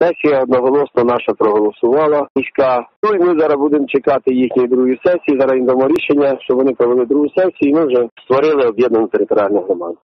Сесія одноголосно наша проголосувала міська. Ну і ми зараз будемо чекати їхньої другої сесії. Зараз їм дамо рішення, що вони провели другу сесію. і Ми вже створили об'єднану територіальну громаду.